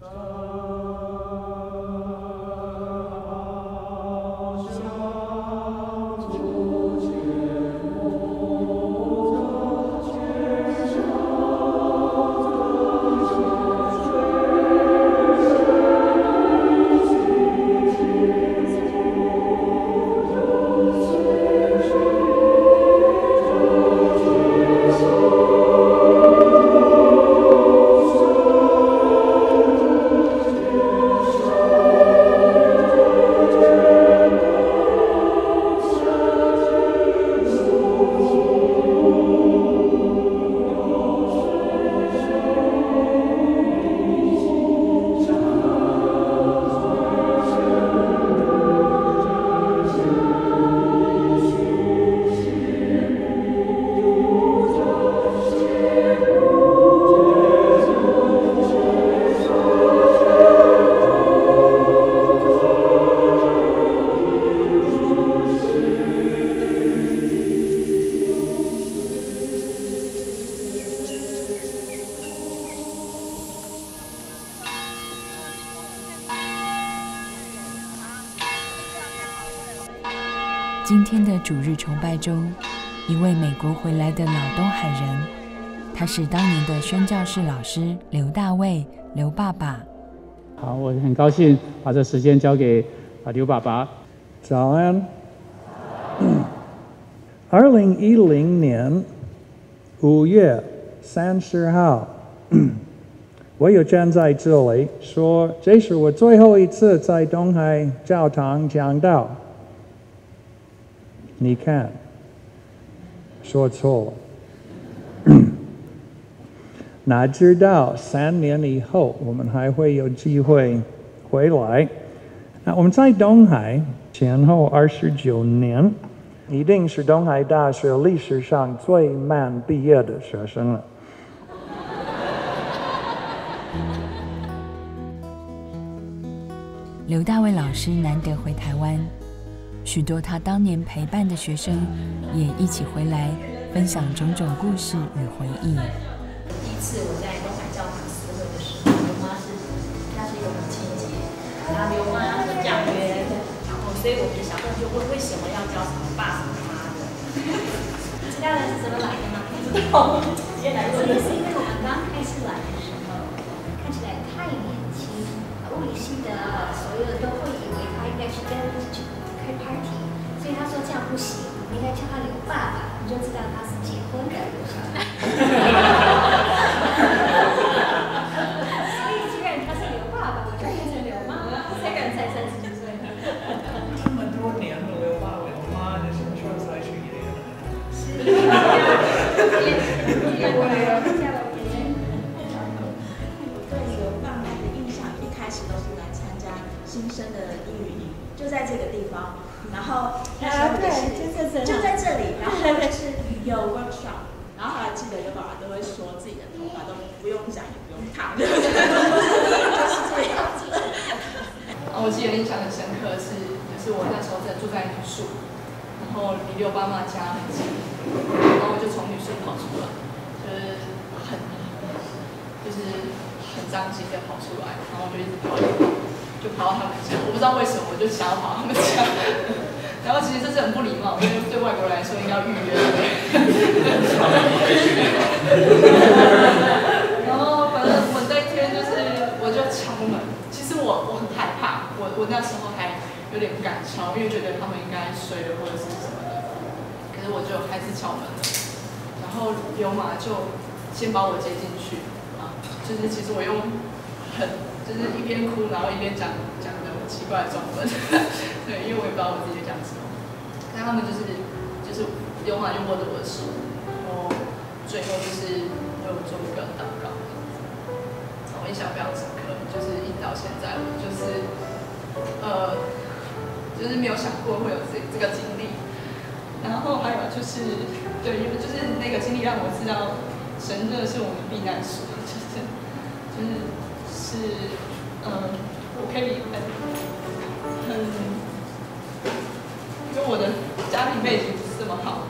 Oh. 今天的主日崇拜中，一位美国回来的老东海人，他是当年的宣教士老师刘大卫，刘爸爸。好，我很高兴把这时间交给啊刘爸爸。早安。二零一零年五月三十号，我有站在这里说，这是我最后一次在东海教堂讲道。你看，说错了。哪知道三年以后，我们还会有机会回来。那我们在东海前后二十九年，一定是东海大学历史上最慢毕业的学生了。刘大卫老师难得回台湾。许多他当年陪伴的学生也一起回来，分享种种故事与回忆。第一次我在东海教堂私会的时候，刘妈是那是一个母亲节，然后刘妈是讲员，然后所以我们的小朋友就问为什么要教什么爸什么妈的？其他人是怎么来的吗？不知道，直接来问。是因为我们刚开始来的时候，看起来太年轻，物理系的所有的都会以为他应该去跟。开 party，所以他说这样不行，你应该叫他刘爸爸，你就知道他是结婚的。也不用烫，就是这样子。我记得印象很深刻是，就是我那时候在住在女宿，然后离我爸妈家很近，然后我就从女宿跑出来，就是很就是很着急的跑出来，然后我就一直跑。就跑到他们家，我不知道为什么，我就想要跑他们家。然后其实这是很不礼貌，因为对外国人来说应该要预约。然后反正我那天就是，我就敲门。其实我我很害怕，我那时候还有点不敢敲，因为觉得他们应该睡了或者是什么的。可是我就还是敲门。然后刘马就先把我接进去啊，就是其实我用很。就是一边哭，然后一边讲讲的奇怪的中文，对，因为我也不知道我自己讲什么。但他们就是就是刘马就握着我的手，然后最后就是为我做一个祷告。我印象非常深刻，就是一直到现在，就是呃，就是没有想过会有这这个经历。然后还有就是，对，因为就是那个经历让我知道，神真的是我们避难所，就是就是。是，嗯，我可以很，很，因为我的家庭背景不是这么好，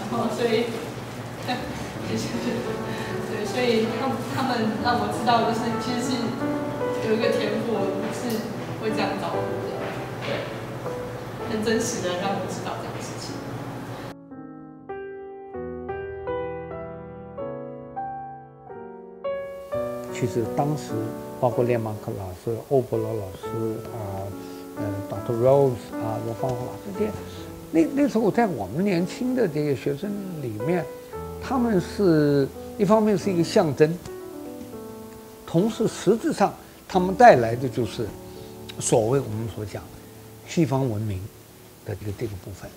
然后所以，对，所以他他们让我知道，就是其实是有一个天赋会这样照顾的，对，很真实的让我知道这样的事情。其实当时包括列马克老师、欧博罗老师啊，呃，Dr. Rose 啊，罗芳华这些，那那时候在我们年轻的这些学生里面，他们是一方面是一个象征，同时实质上他们带来的就是所谓我们所讲西方文明的这个这个部分。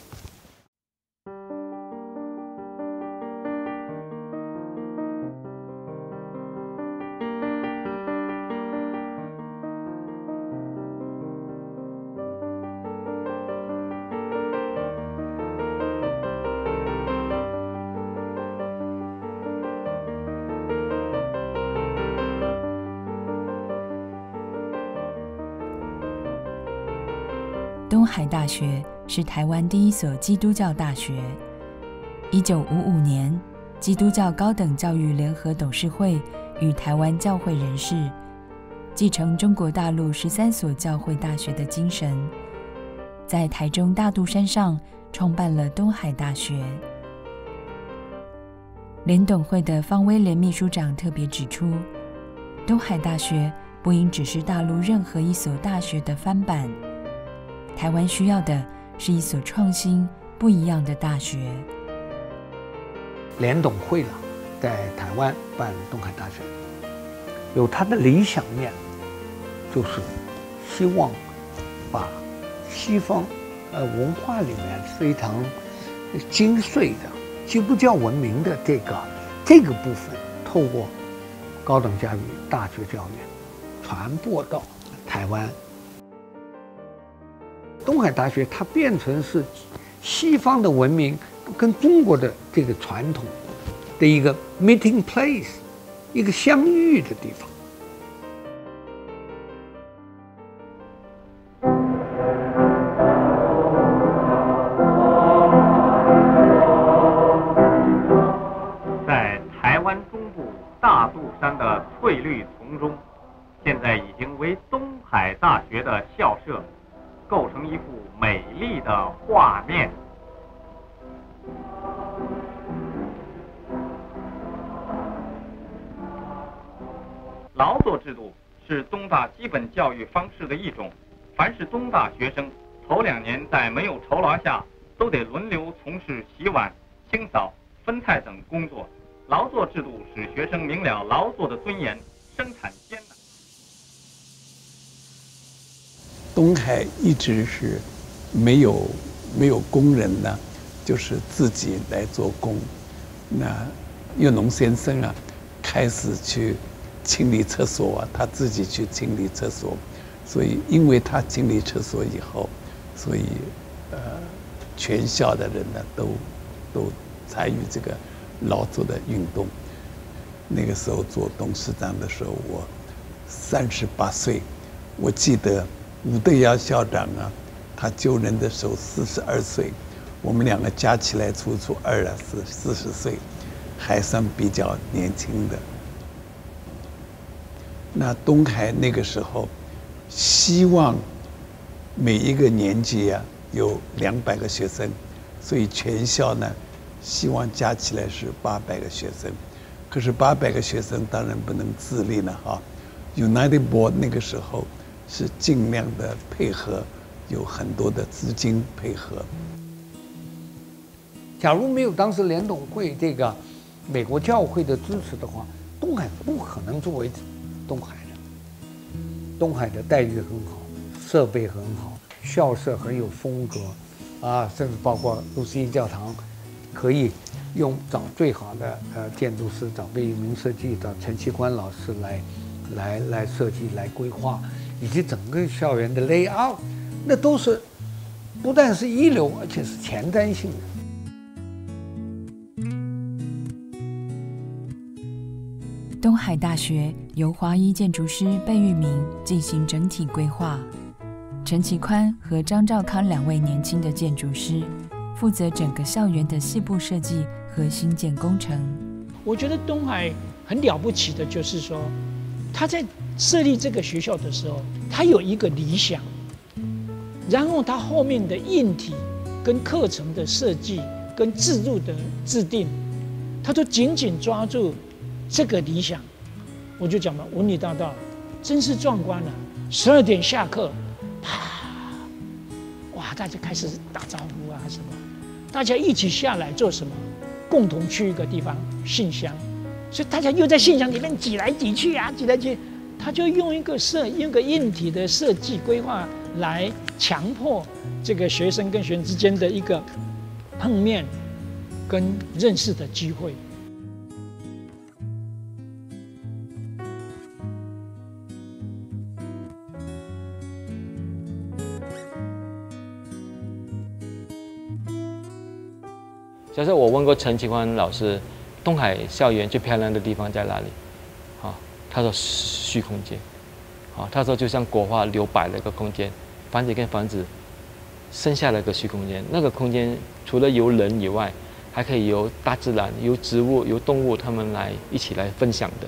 东海大学是台湾第一所基督教大学。一九五五年，基督教高等教育联合董事会与台湾教会人士继承中国大陆十三所教会大学的精神，在台中大肚山上创办了东海大学。联董会的方威廉秘书长特别指出，东海大学不应只是大陆任何一所大学的翻版。台湾需要的是一所创新、不一样的大学。联董会了，在台湾办东海大学，有他的理想面，就是希望把西方呃文化里面非常精髓的基督教文明的这个这个部分，透过高等教育、大学教育传播到台湾。东海大学它变成是西方的文明跟中国的这个传统的一个 meeting place，一个相遇的地方。一幅美丽的画面。劳作制度是东大基本教育方式的一种。凡是东大学生，头两年在没有酬劳下，都得轮流从事洗碗、清扫、分菜等工作。劳作制度使学生明了劳作的尊严，生产艰东海一直是没有没有工人呢，就是自己来做工。那岳农先生啊，开始去清理厕所啊，他自己去清理厕所。所以，因为他清理厕所以后，所以呃，全校的人呢都都参与这个劳作的运动。那个时候做董事长的时候，我三十八岁，我记得。吴德尧校长啊，他救人的时候四十二岁，我们两个加起来足足二啊，四四十岁，还算比较年轻的。那东海那个时候，希望每一个年级啊有两百个学生，所以全校呢希望加起来是八百个学生。可是八百个学生当然不能自立了哈，United Board 那个时候。是尽量的配合，有很多的资金配合。假如没有当时联董会这个美国教会的支持的话，东海不可能作为东海的。东海的待遇很好，设备很好，校舍很有风格，啊，甚至包括路西教堂，可以用找最好的呃建筑师，找贝聿铭设计，找陈其宽老师来来来设计来规划。以及整个校园的 layout，那都是不但是一流，而且是前瞻性的。东海大学由华裔建筑师贝聿铭进行整体规划，陈其宽和张兆康两位年轻的建筑师负责整个校园的细部设计和新建工程。我觉得东海很了不起的，就是说他在设立这个学校的时候，他有一个理想，然后他后面的硬体跟课程的设计跟制度的制定，他都紧紧抓住这个理想。我就讲嘛，文理大道真是壮观了。十二点下课，啪，哇，大家开始打招呼啊什么，大家一起下来做什么？共同去一个地方信箱，所以大家又在信箱里面挤来挤去啊，挤来挤去。他就用一个设用个硬体的设计规划来强迫这个学生跟学生之间的一个碰面跟认识的机会。就是我问过陈启欢老师，东海校园最漂亮的地方在哪里？他说虚空间。啊，他说就像国画留白的一个空间，房子跟房子剩下了个虚空间。那个空间除了由人以外，还可以由大自然、由植物、由动物他们来一起来分享的。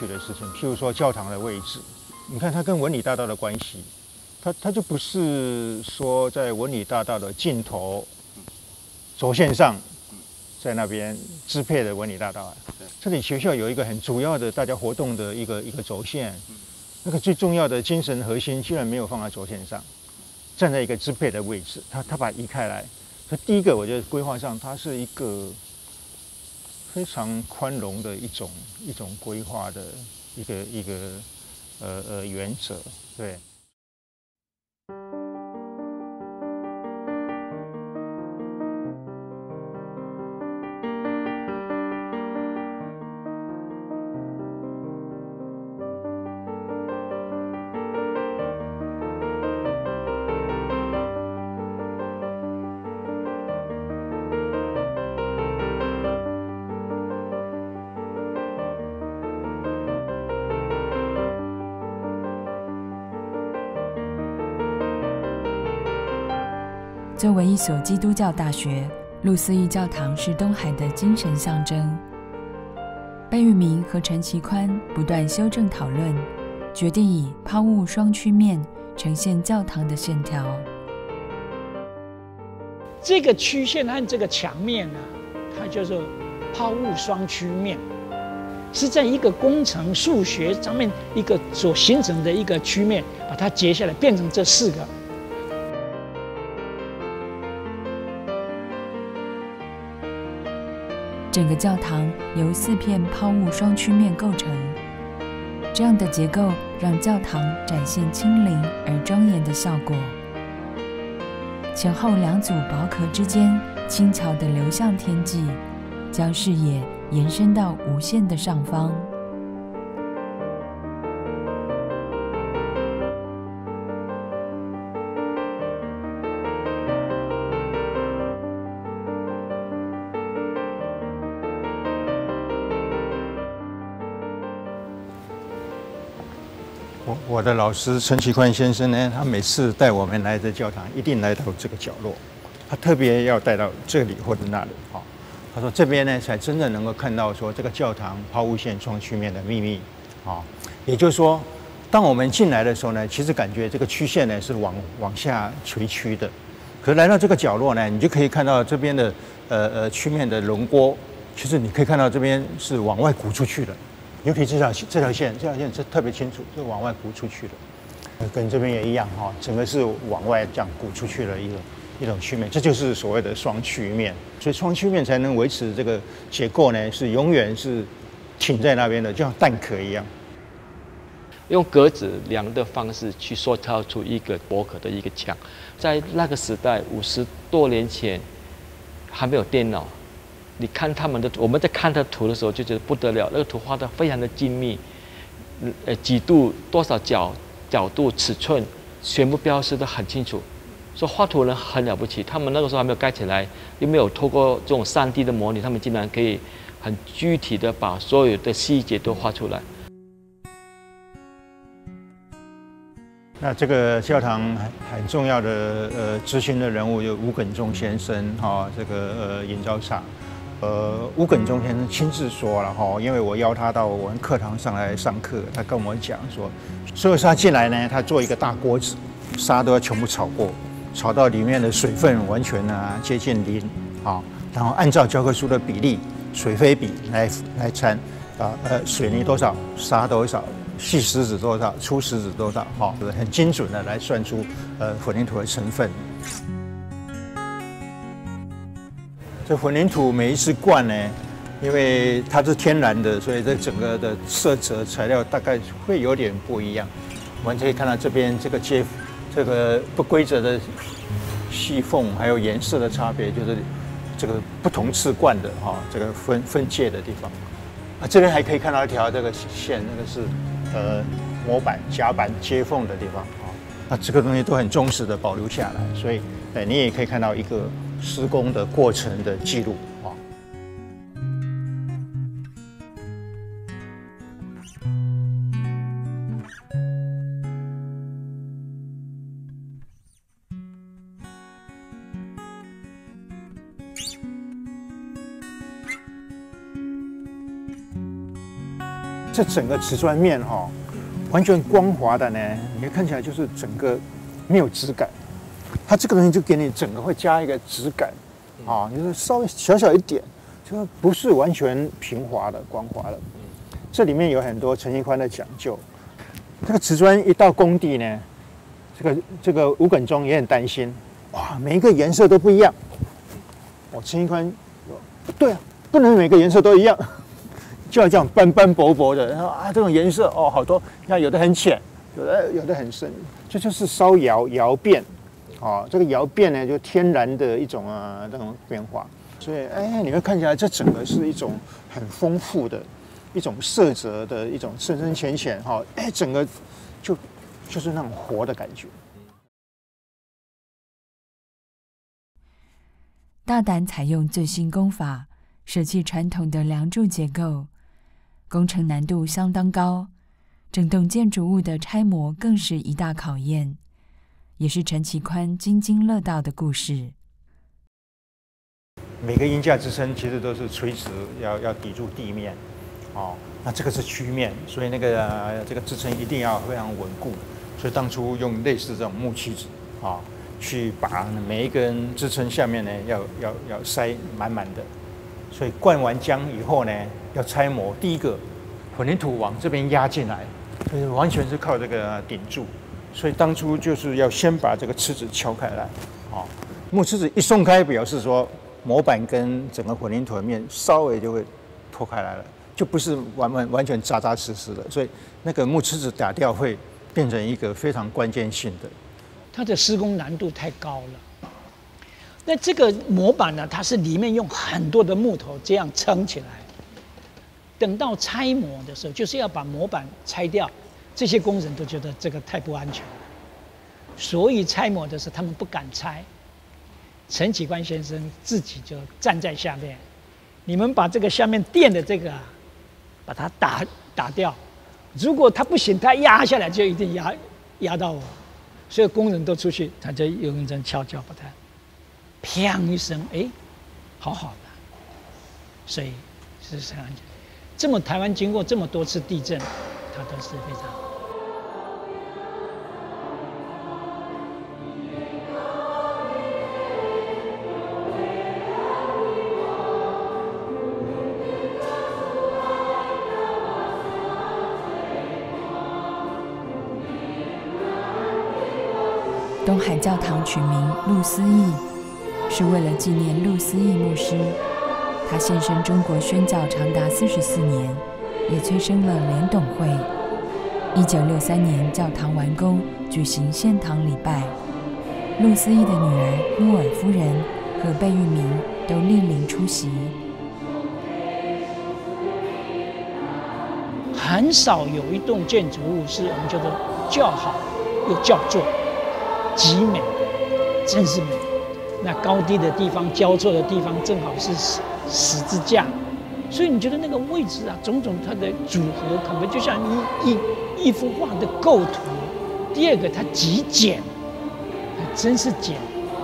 趣的事情，譬如说教堂的位置，你看它跟文理大道的关系，它它就不是说在文理大道的尽头轴线上，在那边支配的文理大道啊。这里学校有一个很主要的大家活动的一个一个轴线，那个最重要的精神核心居然没有放在轴线上，站在一个支配的位置，他他把它移开来。所以第一个，我觉得规划上它是一个。非常宽容的一种一种规划的一个一个呃呃原则，对。作为一所基督教大学，路思义教堂是东海的精神象征。贝聿铭和陈其宽不断修正讨论，决定以抛物双曲面呈现教堂的线条。这个曲线和这个墙面呢，它叫做抛物双曲面，是在一个工程数学上面一个所形成的一个曲面，把它截下来变成这四个。整个教堂由四片抛物双曲面构成，这样的结构让教堂展现轻灵而庄严的效果。前后两组薄壳之间轻巧地流向天际，将视野延伸到无限的上方。我的老师陈其宽先生呢，他每次带我们来这教堂，一定来到这个角落，他特别要带到这里或者那里啊。他说这边呢，才真正能够看到说这个教堂抛物线双曲面的秘密啊。也就是说，当我们进来的时候呢，其实感觉这个曲线呢是往往下垂曲的，可是来到这个角落呢，你就可以看到这边的呃呃曲面的轮廓，其实你可以看到这边是往外鼓出去的。尤其这条这条线，这条线是特别清楚，就往外鼓出去的，跟这边也一样哈，整个是往外这样鼓出去的一个一种曲面，这就是所谓的双曲面，所以双曲面才能维持这个结构呢，是永远是挺在那边的，就像蛋壳一样。用格子量的方式去塑造出一个薄壳的一个墙，在那个时代五十多年前还没有电脑。你看他们的，我们在看他图的时候就觉得不得了，那个图画的非常的精密，呃，几度多少角角度尺寸全部标识的很清楚，说画图人很了不起，他们那个时候还没有盖起来，又没有透过这种 3D 的模拟，他们竟然可以很具体的把所有的细节都画出来。那这个教堂很很重要的呃执行的人物有吴耿忠先生哈，这个呃营造厂，呃吴耿忠先生亲自说了哈，因为我邀他到我们课堂上来上课，他跟我讲说，所有沙进来呢，他做一个大锅子，沙都要全部炒过，炒到里面的水分完全呢接近零啊，然后按照教科书的比例水非比来来掺啊呃水泥多少沙多少。细石子多少，粗石子多少，哈，就很精准的来算出呃混凝土的成分。这混凝土每一次灌呢，因为它是天然的，所以这整个的色泽材料大概会有点不一样。我们可以看到这边这个接这个不规则的细缝，还有颜色的差别，就是这个不同次灌的哈，这个分分界的地方。啊，这边还可以看到一条这个线，那个是。呃，模板夹板接缝的地方啊，那这个东西都很忠实的保留下来，所以，哎，你也可以看到一个施工的过程的记录啊。这整个瓷砖面哈，完全光滑的呢，你看起来就是整个没有质感。它这个东西就给你整个会加一个质感啊，就是稍微小小一点，就不是完全平滑的、光滑的。这里面有很多陈锡宽的讲究。这个瓷砖一到工地呢，这个这个吴耿忠也很担心，哇，每一个颜色都不一样。我，陈锡宽，对啊，不能每个颜色都一样。就要这样斑斑驳驳的，然后啊，这种颜色哦，好多，你看有的很浅，有的有的很深，这就是烧窑窑变，哦，这个窑变呢，就天然的一种啊那种变化，所以哎，你会看起来这整个是一种很丰富的一种色泽的一种深深浅浅哈，哎，整个就就是那种活的感觉。大胆采用最新工法，舍弃传统的梁柱结构。工程难度相当高，整栋建筑物的拆模更是一大考验，也是陈其宽津津乐道的故事。每个音架支撑其实都是垂直，要要抵住地面，哦，那这个是曲面，所以那个这个支撑一定要非常稳固。所以当初用类似这种木器子啊，去把每一根支撑下面呢，要要要塞满满的。所以灌完浆以后呢，要拆模。第一个，混凝土往这边压进来，所以完全是靠这个顶住。所以当初就是要先把这个池子敲开来，啊，木池子一松开，表示说模板跟整个混凝土的面稍微就会脱开来了，就不是完完完全扎扎实实的。所以那个木池子打掉会变成一个非常关键性的。它的施工难度太高了。那这个模板呢？它是里面用很多的木头这样撑起来。等到拆模的时候，就是要把模板拆掉。这些工人都觉得这个太不安全了，所以拆模的时候他们不敢拆。陈启官先生自己就站在下面，你们把这个下面垫的这个，把它打打掉。如果他不行，他压下来就一定压压到我。所以工人都出去，他就用一针敲敲把它。砰一声，哎，好好的，所以是这样讲。这么台湾经过这么多次地震，它都是非常。东海教堂取名路思义。是为了纪念路思义牧师，他献身中国宣教长达四十四年，也催生了联董会。一九六三年，教堂完工，举行献堂礼拜，路思义的女儿穆尔夫人和贝聿铭都莅临出席。很少有一栋建筑物是我们叫做叫好又叫做极美。真是美。那高低的地方交错的地方，正好是十十字架，所以你觉得那个位置啊，种种它的组合，可能就像一一一幅画的构图。第二个，它极简，真是简，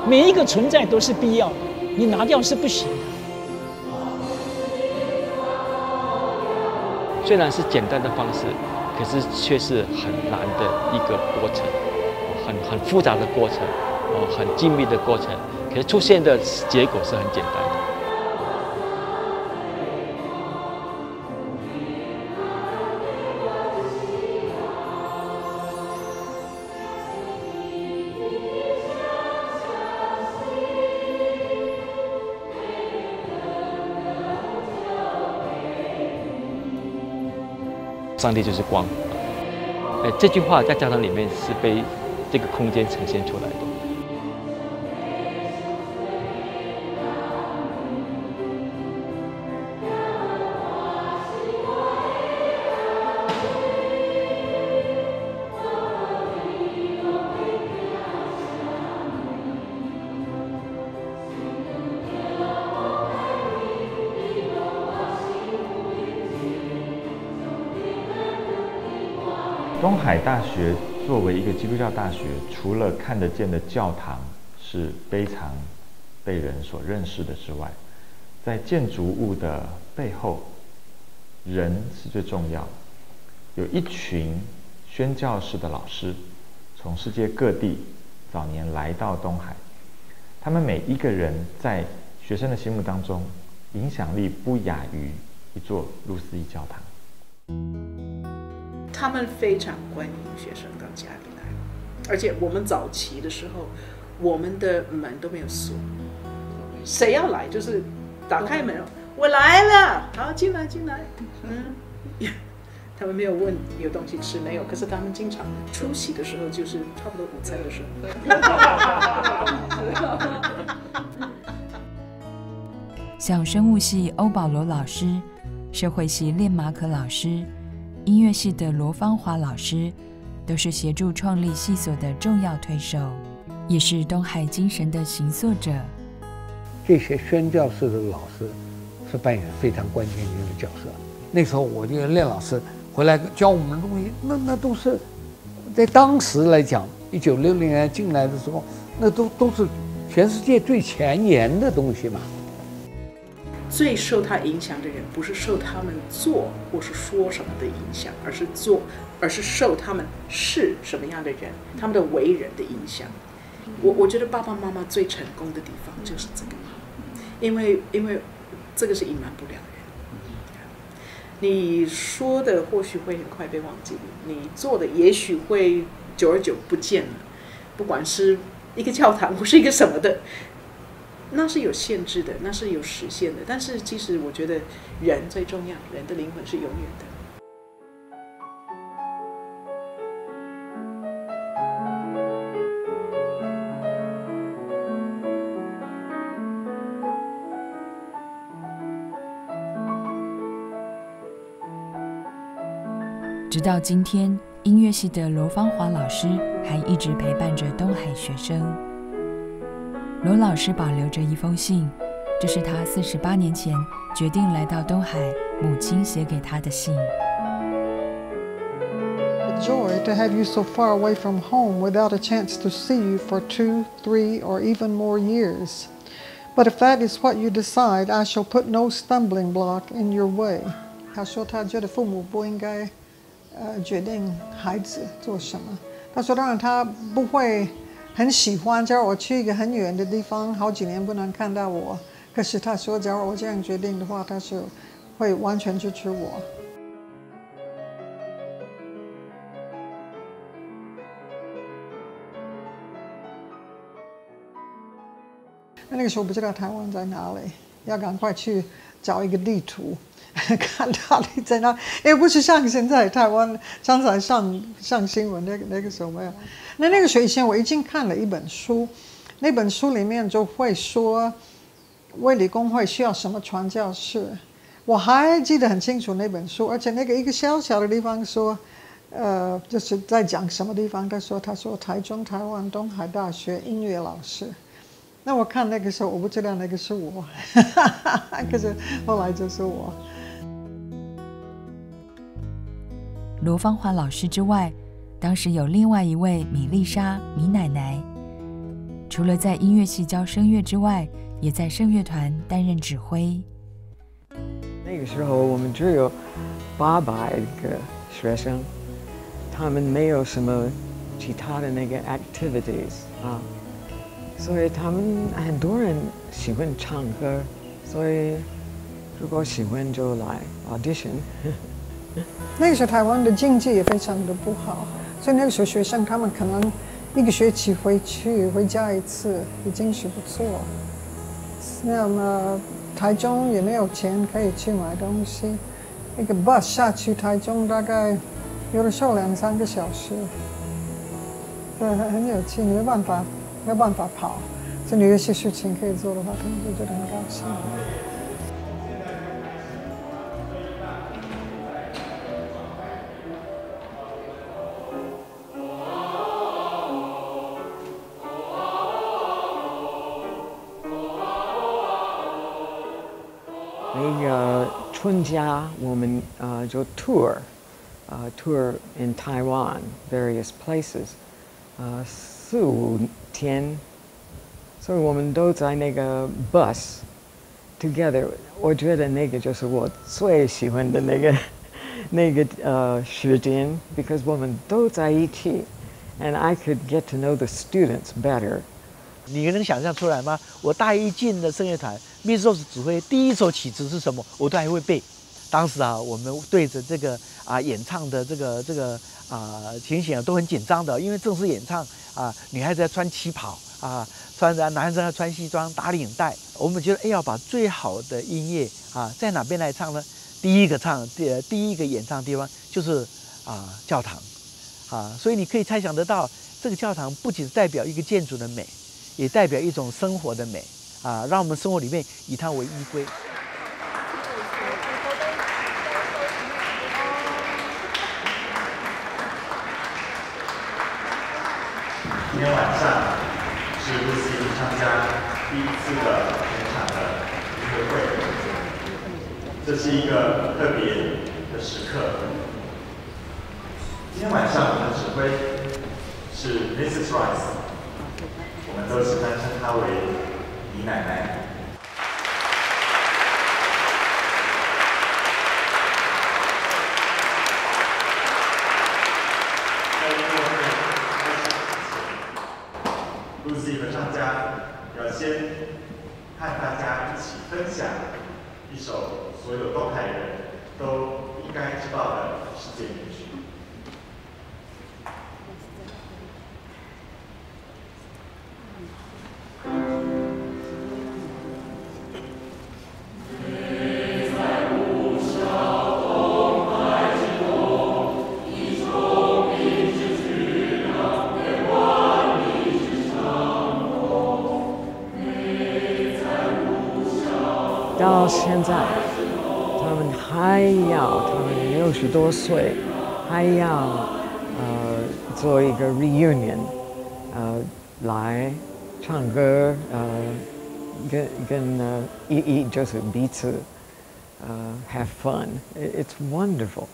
每一个存在都是必要的，你拿掉是不行的。虽然是简单的方式，可是却是很难的一个过程，很很复杂的过程，哦，很精密的过程。可是出现的结果是很简单的。上帝就是光，哎，这句话在教堂里面是被这个空间呈现出来的。东海大学作为一个基督教大学，除了看得见的教堂是非常被人所认识的之外，在建筑物的背后，人是最重要。有一群宣教士的老师，从世界各地早年来到东海，他们每一个人在学生的心目当中，影响力不亚于一座路斯义教堂。他们非常欢迎学生到家里来，而且我们早期的时候，我们的门都没有锁，谁要来就是打开门，我来了，好进来进来，嗯，他们没有问有东西吃没有，可是他们经常出席的时候就是差不多午餐的时候。小生物系欧保罗老师，社会系练马可老师。音乐系的罗芳华老师，都是协助创立系所的重要推手，也是东海精神的行塑者。这些宣教士的老师是扮演非常关键性的角色。那时候，我就练老师回来教我们东西，那那都是在当时来讲，一九六零年进来的时候，那都都是全世界最前沿的东西嘛。最受他影响的人，不是受他们做或是说什么的影响，而是做，而是受他们是什么样的人，他们的为人的影响。我我觉得爸爸妈妈最成功的地方就是这个，因为因为这个是隐瞒不了的。你说的或许会很快被忘记，你做的也许会久而久不见了。不管是一个教堂或是一个什么的。那是有限制的，那是有实现的。但是其实我觉得人最重要，人的灵魂是永远的。直到今天，音乐系的罗芳华老师还一直陪伴着东海学生。罗老师保留着一封信，这是他四十八年前决定来到东海，母亲写给他的信。The joy to have you so far away from home without a chance to see you for two, three, or even more years. But if that is what you decide, I shall put no stumbling block in your way. 他说他觉得父母不应该，呃，决定孩子做什么。他说当然他不会。很喜欢，叫我去一个很远的地方，好几年不能看到我。可是他说，假如我这样决定的话，他是会完全支持我。那那个时候不知道台湾在哪里，要赶快去找一个地图。看到你在那，也不是像现在台湾常常上上新闻那个那个时候没有。那那个时候以前我已经看了一本书，那本书里面就会说，卫理公会需要什么传教士，我还记得很清楚那本书，而且那个一个小小的地方说，呃，就是在讲什么地方？他说：“他说台中台湾东海大学音乐老师。”那我看那个时候，我不知道那个是我，可 是后来就是我。罗芳华老师之外，当时有另外一位米丽莎米奶奶，除了在音乐系教声乐之外，也在声乐团担任指挥。那个时候我们只有八百个学生，他们没有什么其他的那个 activities 啊，所以他们很多人喜欢唱歌，所以如果喜欢就来 audition。那个时候台湾的经济也非常的不好，所以那个时候学生他们可能一个学期回去回家一次已经是不错。那么台中也没有钱可以去买东西，一个 bus 下去台中大概有的时候两三个小时，对，很有趣，没办法，没办法跑。所以有些事情可以做的话，他们就觉得很高兴。春假我们呃就 tour，呃 tour in Taiwan various places，呃四五天，所以我们都在那个 bus together。我觉得那个就是我最喜欢的那个那个呃时间，because 我们都在一起，and I could get to know the students better。你能想象出来吗？我大一进的声乐团，Miss Rose 指挥第一首曲子是什么，我都还会背。 当时啊，我们对着这个啊演唱的这个这个啊情形啊都很紧张的，因为正式演唱啊，女孩子要穿旗袍啊，穿着男生要穿西装打领带。我们觉得哎，要把最好的音乐啊，在哪边来唱呢？第一个唱第第一个演唱地方就是啊教堂啊，所以你可以猜想得到，这个教堂不仅代表一个建筑的美。也代表一种生活的美啊，让我们生活里面以它为依归。今天晚上是露西参加第一次的全场的音乐会，这是一个特别的时刻。今天晚上我们的指挥是 Mrs. Rice。我们都喜欢称她为李奶奶。在音乐会开始之前，Lucy 合唱家要先和大家一起分享一首所有东海人都应该知道的世界名曲。在，他们还要，他们六十多岁，还要呃做一个 reunion，呃来唱歌，呃跟跟呃一一就是彼此呃 have fun，it's wonderful。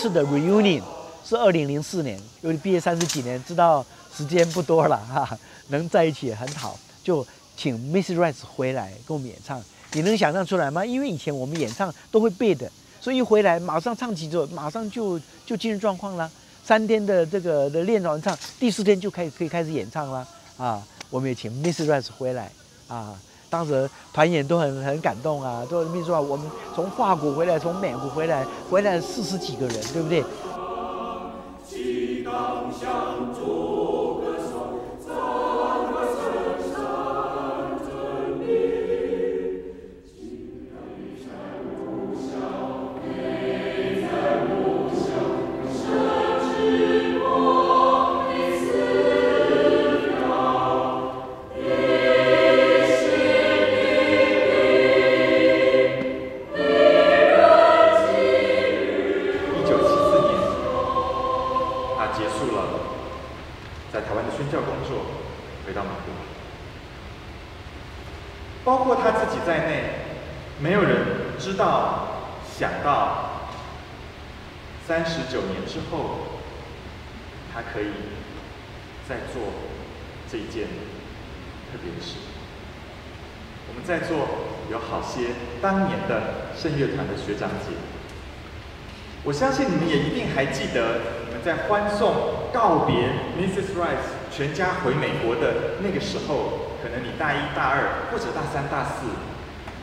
次的 reunion 是二零零四年，因为毕业三十几年，知道时间不多了哈，能在一起也很好，就请 Miss Rice 回来跟我们演唱。你能想象出来吗？因为以前我们演唱都会背的，所以一回来马上唱几首，马上就就进入状况了。三天的这个的练完唱，第四天就开始可以开始演唱了啊！我们也请 Miss Rice 回来啊。当时团员都很很感动啊，都秘书啊，我们从法国回来，从美国回来，回来四十几个人，对不对？在做这一件特别的事。我们在座有好些当年的圣乐团的学长姐，我相信你们也一定还记得，你们在欢送告别 Mrs. Rice 全家回美国的那个时候，可能你大一大二或者大三大四，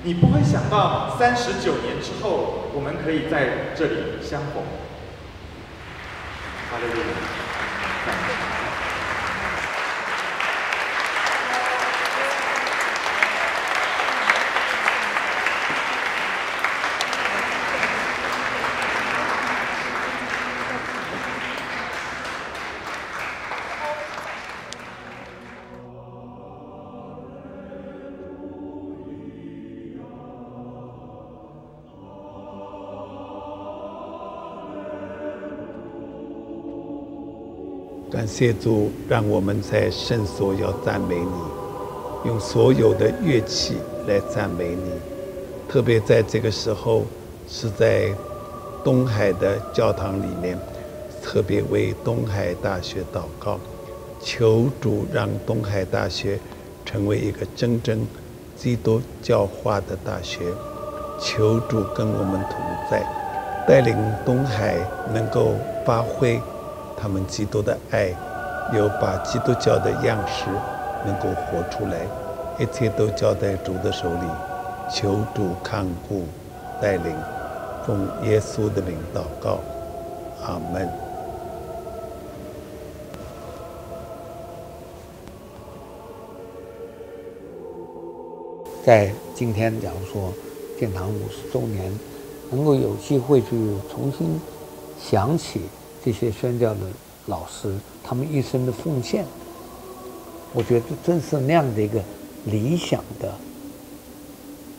你不会想到三十九年之后，我们可以在这里相逢。哈利路亚！谢主，让我们在圣所要赞美你，用所有的乐器来赞美你。特别在这个时候，是在东海的教堂里面，特别为东海大学祷告，求主让东海大学成为一个真正基督教化的大学。求主跟我们同在，带领东海能够发挥。他们基督的爱，有把基督教的样式能够活出来，一切都交在主的手里，求主看顾、带领，奉耶稣的名祷告，阿门。在今天，假如说建堂五十周年，能够有机会去重新想起。这些宣教的老师，他们一生的奉献，我觉得正是那样的一个理想的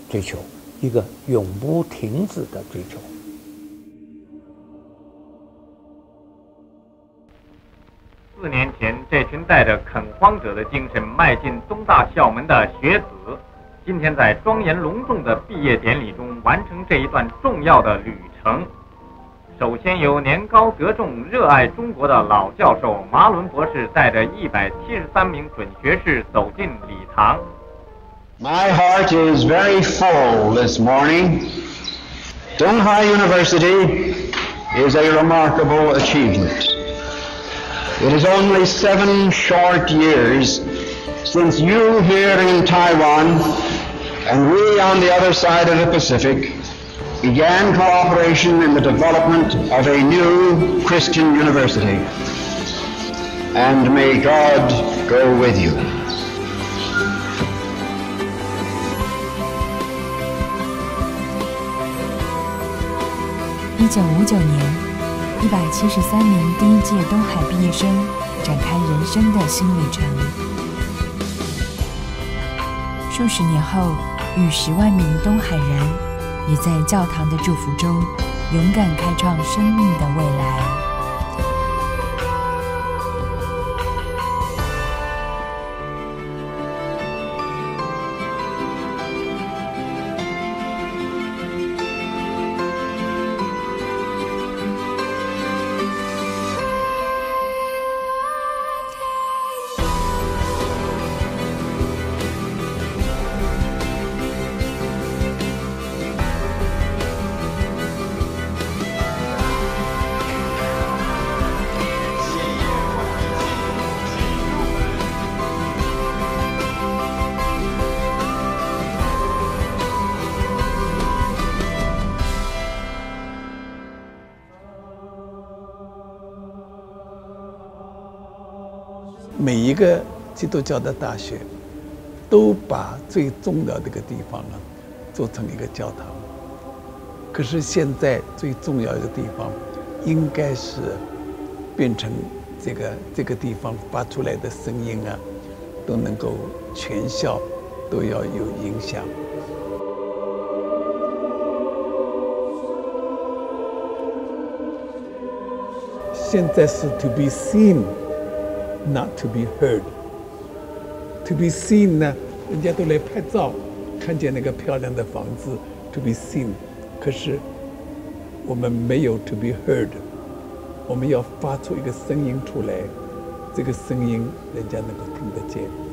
追求，一个永不停止的追求。四年前，这群带着垦荒者的精神迈进东大校门的学子，今天在庄严隆重的毕业典礼中完成这一段重要的旅程。首先由年高德重、热爱中国的老教授马伦博士带着一百七十三名准学士走进礼堂。My heart is very full this morning. Donghai University is a remarkable achievement. It is only seven short years since you here in Taiwan and we on the other side of the Pacific began cooperation in the development of a new Christian university. And may God go with you. 一九五九年，一百七十三名第一届东海毕业生展开人生的新旅程。数十年后，与十万名东海人。也在教堂的祝福中，勇敢开创生命的未来。一个基督教的大学都把最重要的一个地方啊做成一个教堂。可是现在最重要一个地方，应该是变成这个这个地方发出来的声音啊，都能够全校都要有影响。现在是 to be seen。Not to be heard. To be seen 呢，人家都来拍照，看见那个漂亮的房子，to be seen，可是我们没有 to be heard，我们要发出一个声音出来，这个声音人家能够听得见。